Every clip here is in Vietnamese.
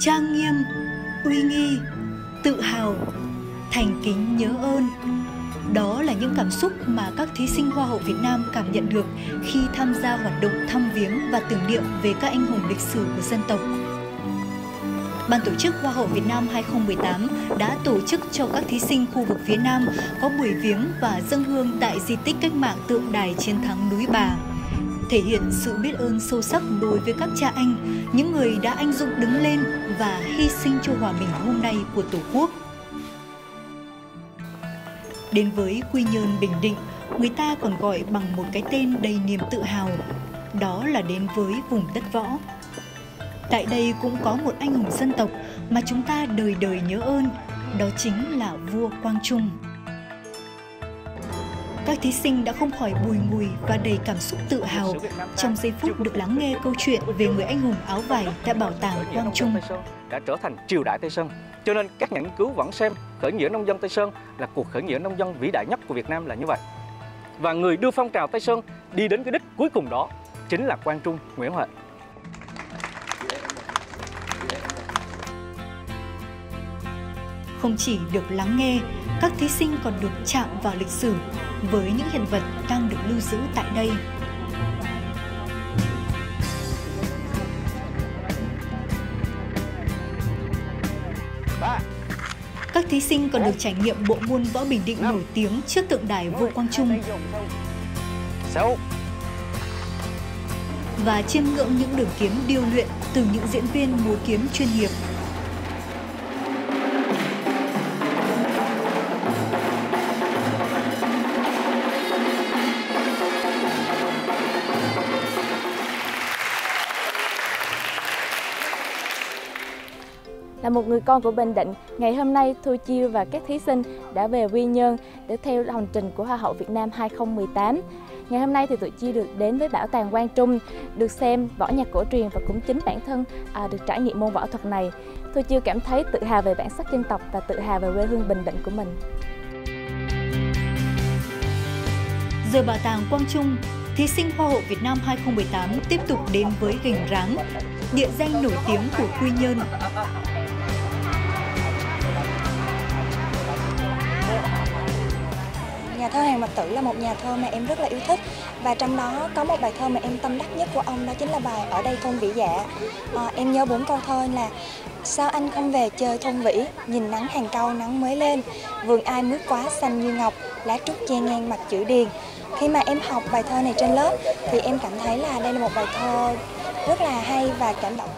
trang nghiêm, uy nghi, tự hào, thành kính nhớ ơn. Đó là những cảm xúc mà các thí sinh Hoa hậu Việt Nam cảm nhận được khi tham gia hoạt động thăm viếng và tưởng niệm về các anh hùng lịch sử của dân tộc. Ban tổ chức Hoa hậu Việt Nam 2018 đã tổ chức cho các thí sinh khu vực phía Nam có buổi viếng và dâng hương tại di tích cách mạng tượng đài chiến thắng núi Bà thể hiện sự biết ơn sâu sắc đối với các cha anh, những người đã anh dũng đứng lên và hy sinh cho hòa bình hôm nay của Tổ quốc. Đến với Quy Nhơn Bình Định, người ta còn gọi bằng một cái tên đầy niềm tự hào, đó là đến với vùng đất võ. Tại đây cũng có một anh hùng dân tộc mà chúng ta đời đời nhớ ơn, đó chính là vua Quang Trung. Các thí sinh đã không khỏi bùi ngùi và đầy cảm xúc tự hào trong giây phút được lắng nghe câu chuyện về người anh hùng áo vải tại bảo tàng Quang Trung. Đã trở thành triều đại Tây Sơn. Cho nên các nhà nghiên cứu vẫn xem khởi nghĩa nông dân Tây Sơn là cuộc khởi nghĩa nông dân vĩ đại nhất của Việt Nam là như vậy. Và người đưa phong trào Tây Sơn đi đến cái đích cuối cùng đó chính là Quang Trung, Nguyễn Huệ. Không chỉ được lắng nghe, các thí sinh còn được chạm vào lịch sử với những hiện vật đang được lưu giữ tại đây. Các thí sinh còn được trải nghiệm bộ môn võ Bình Định nổi tiếng trước tượng đài Vô Quang Trung. Và chiêm ngưỡng những đường kiếm điêu luyện từ những diễn viên múa kiếm chuyên nghiệp Là một người con của Bình Định, ngày hôm nay Thu Chiêu và các thí sinh đã về Quy Nhơn để theo hành trình của Hoa hậu Việt Nam 2018. Ngày hôm nay thì tụi Chi được đến với Bảo tàng Quang Trung, được xem võ nhạc cổ truyền và cũng chính bản thân à, được trải nghiệm môn võ thuật này. Thu Chiêu cảm thấy tự hào về bản sắc dân tộc và tự hào về quê hương Bình Định của mình. Giờ Bảo tàng Quang Trung, thí sinh Hoa hậu Việt Nam 2018 tiếp tục đến với gành ráng, địa danh nổi tiếng của Quy Nhơn. Nhà thơ Hàng Mạch Tử là một nhà thơ mà em rất là yêu thích và trong đó có một bài thơ mà em tâm đắc nhất của ông đó chính là bài Ở đây thôn Vĩ Dạ. À, em nhớ bốn câu thơ là Sao anh không về chơi thôn Vĩ, nhìn nắng hàng cau nắng mới lên, vườn ai mướt quá xanh như ngọc, lá trúc che ngang mặt chữ điền. Khi mà em học bài thơ này trên lớp thì em cảm thấy là đây là một bài thơ rất là hay và cảm động.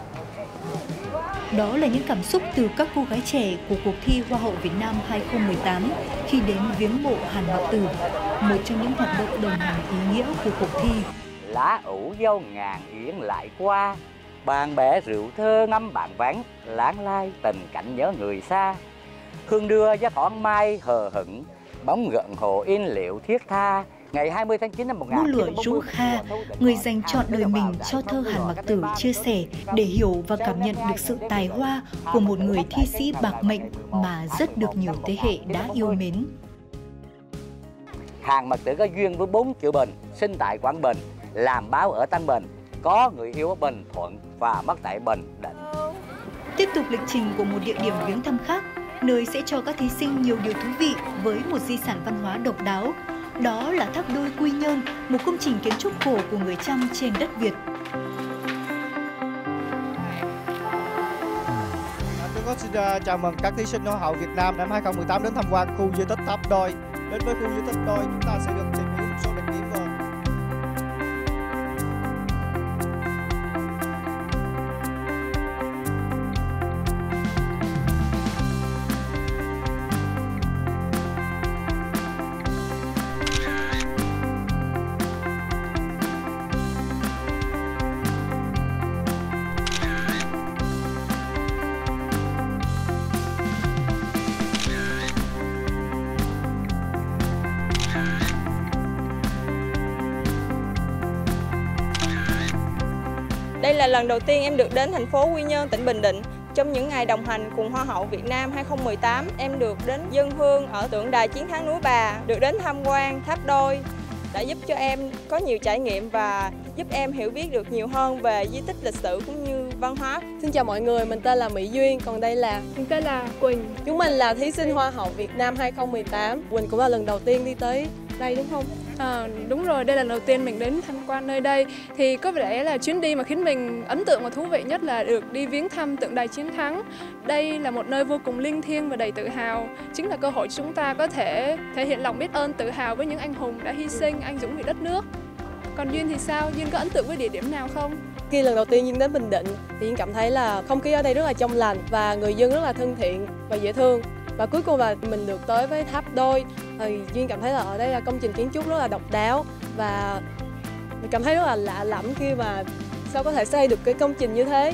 Đó là những cảm xúc từ các cô gái trẻ của cuộc thi Hoa hậu Việt Nam 2018 khi đến viếng mộ Hàn Mạc Tử, một trong những hoạt động đồng hành ý nghĩa của cuộc thi. Lá ủ dâu ngàn yến lại qua, bàn bè rượu thơ ngâm bàn vắng, lãng lai tình cảnh nhớ người xa. Hương đưa giá thoảng mai hờ hững, bóng gợn hồ in liệu thiết tha, Ngày 20 tháng 9 năm 1940, Lửa Rũ Kha, người dành chọn đời mình cho thơ Hàn Mặc Tử chia sẻ để hiểu và cảm nhận được sự tài hoa của một người thi sĩ bạc mệnh mà rất được nhiều thế hệ đã yêu mến. Hàn Mặc Tử có duyên với bốn chữ Bình, sinh tại Quảng Bình, làm báo ở Tân Bình, có người yêu ở Bình Thuận và mất tại Bình Định. Tiếp tục lịch trình của một địa điểm viếng thăm khác, nơi sẽ cho các thí sinh nhiều điều thú vị với một di sản văn hóa độc đáo đó là tháp đôi Quy Nhơn, một công trình kiến trúc cổ của người Chăm trên đất Việt. Dạ, tôi có xin ờ, chào mừng các thí sinh Hoa hậu Việt Nam năm 2018 đến tham quan khu di tích Tháp Đôi. Đến với khu di tích Đôi, chúng ta sẽ được tìm Đây là lần đầu tiên em được đến thành phố Quy Nhơn, tỉnh Bình Định. Trong những ngày đồng hành cùng Hoa hậu Việt Nam 2018, em được đến dân hương ở tượng đài chiến thắng núi Bà, được đến tham quan tháp đôi, đã giúp cho em có nhiều trải nghiệm và giúp em hiểu biết được nhiều hơn về di tích lịch sử cũng như văn hóa. Xin chào mọi người, mình tên là Mỹ Duyên, còn đây là mình tên là Quỳnh. Chúng mình là thí sinh Hoa hậu Việt Nam 2018. Quỳnh cũng là lần đầu tiên đi tới đây đúng không? À, đúng rồi, đây là lần đầu tiên mình đến tham quan nơi đây Thì có vẻ là chuyến đi mà khiến mình ấn tượng và thú vị nhất là được đi viếng thăm tượng đài chiến thắng Đây là một nơi vô cùng linh thiêng và đầy tự hào Chính là cơ hội chúng ta có thể thể hiện lòng biết ơn tự hào với những anh hùng đã hy sinh, anh dũng vì đất nước Còn Duyên thì sao? Duyên có ấn tượng với địa điểm nào không? Khi lần đầu tiên Duyên đến Bình Định thì Duyên cảm thấy là không khí ở đây rất là trong lành và người dân rất là thân thiện và dễ thương và cuối cùng là mình được tới với tháp đôi thì duyên cảm thấy là ở đây là công trình kiến trúc rất là độc đáo và mình cảm thấy rất là lạ lẫm khi mà sao có thể xây được cái công trình như thế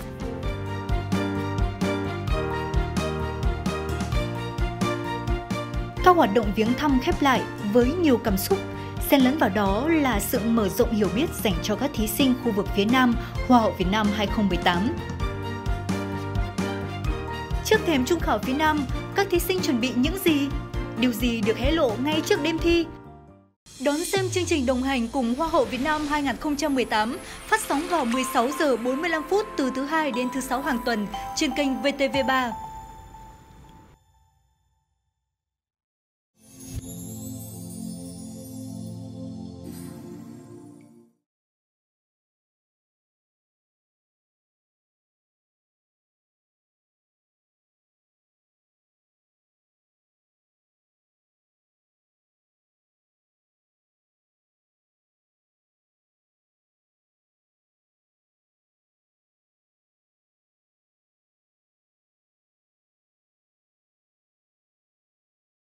các hoạt động viếng thăm khép lại với nhiều cảm xúc xen lẫn vào đó là sự mở rộng hiểu biết dành cho các thí sinh khu vực phía Nam Hoa hậu Việt Nam 2018. Trước thềm trung khảo phía Nam, các thí sinh chuẩn bị những gì? Điều gì được hé lộ ngay trước đêm thi? Đón xem chương trình đồng hành cùng Hoa hậu Việt Nam 2018 phát sóng vào 16 giờ 45 phút từ thứ hai đến thứ sáu hàng tuần trên kênh VTV3.